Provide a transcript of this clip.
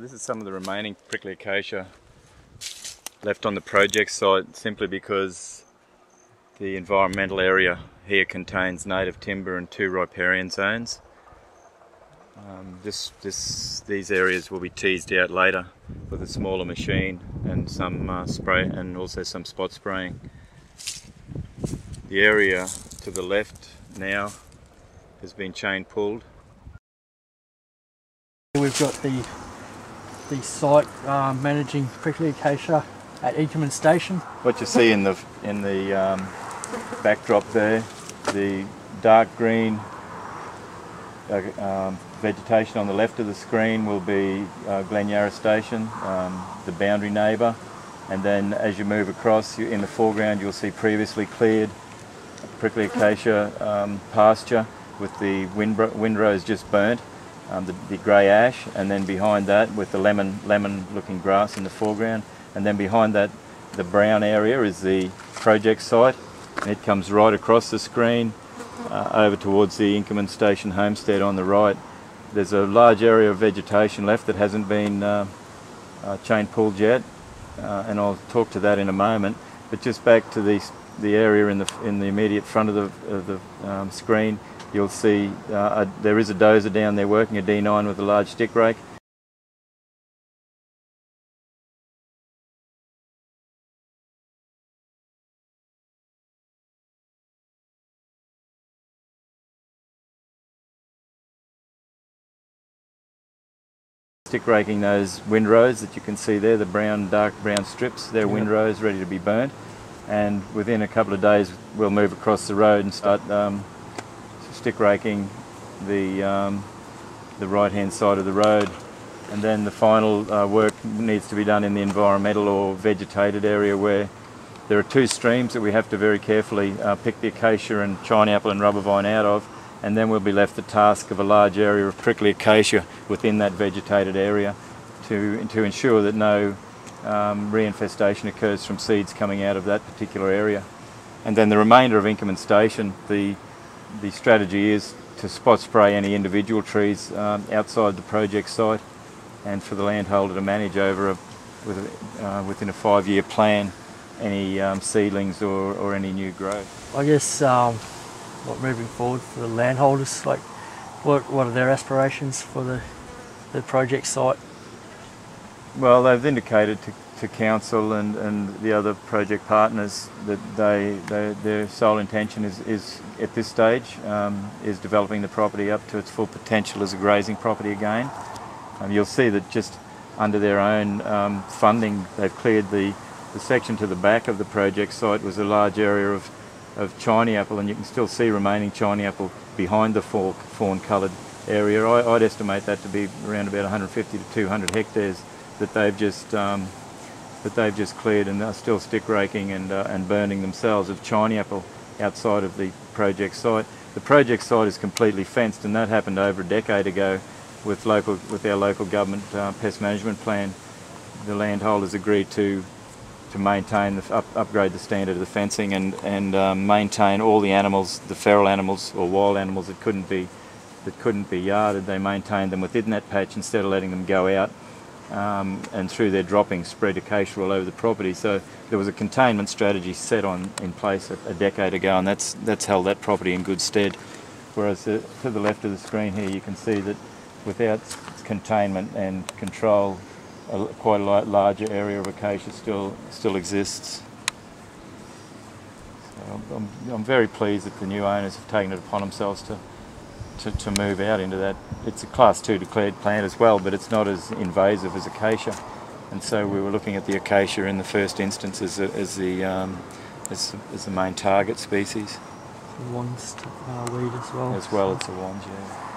This is some of the remaining prickly acacia left on the project site simply because the environmental area here contains native timber and two riparian zones. Um, this, this, these areas will be teased out later with a smaller machine and some uh, spray and also some spot spraying. The area to the left now has been chain pulled. We've got the the site um, managing prickly acacia at Inkerman Station. What you see in the in the um, backdrop there, the dark green uh, um, vegetation on the left of the screen will be uh, Glen Yarra Station, um, the boundary neighbour, and then as you move across you, in the foreground you'll see previously cleared prickly acacia um, pasture with the windrows just burnt um, the, the grey ash, and then behind that with the lemon lemon looking grass in the foreground, and then behind that the brown area is the project site. It comes right across the screen uh, over towards the Inkerman Station homestead on the right. There's a large area of vegetation left that hasn't been uh, uh, chain pulled yet, uh, and I'll talk to that in a moment. But just back to the the area in the in the immediate front of the, of the um, screen, You'll see uh, a, there is a dozer down there working a D9 with a large stick rake. stick raking those windrows that you can see there, the brown, dark brown strips, they're yep. windrows ready to be burnt. And within a couple of days, we'll move across the road and start um, stick raking the, um, the right hand side of the road and then the final uh, work needs to be done in the environmental or vegetated area where there are two streams that we have to very carefully uh, pick the acacia and China apple and rubber vine out of and then we'll be left the task of a large area of prickly acacia within that vegetated area to, to ensure that no um, reinfestation occurs from seeds coming out of that particular area. And then the remainder of Inkerman Station, the the strategy is to spot spray any individual trees um, outside the project site and for the landholder to manage over a, with a, uh, within a five-year plan any um, seedlings or, or any new growth. I guess um, what moving forward for the landholders, like what, what are their aspirations for the, the project site? Well, they've indicated to to council and, and the other project partners that they, they their sole intention is, is at this stage um, is developing the property up to its full potential as a grazing property again. Um, you'll see that just under their own um, funding they've cleared the, the section to the back of the project site was a large area of, of China apple and you can still see remaining China apple behind the fawn coloured area. I, would estimate that to be around about 150 to 200 hectares that they've just um, that they've just cleared and are still stick raking and, uh, and burning themselves of China apple outside of the project site. The project site is completely fenced and that happened over a decade ago with, local, with our local government uh, pest management plan. The landholders agreed to to maintain the, up, upgrade the standard of the fencing and and um, maintain all the animals, the feral animals or wild animals that couldn't be that couldn't be yarded. They maintained them within that patch instead of letting them go out um, and through their droppings spread acacia all over the property. So there was a containment strategy set on in place a, a decade ago, and that's that's held that property in good stead. Whereas uh, to the left of the screen here, you can see that without containment and control, a, quite a larger area of acacia still still exists. So I'm, I'm very pleased that the new owners have taken it upon themselves to to, to move out into that. It's a class two declared plant as well, but it's not as invasive as acacia. And so we were looking at the acacia in the first instance as, a, as the um, as, as, the main target species. The WoNS uh, weed as well. As well, it's a wand, yeah.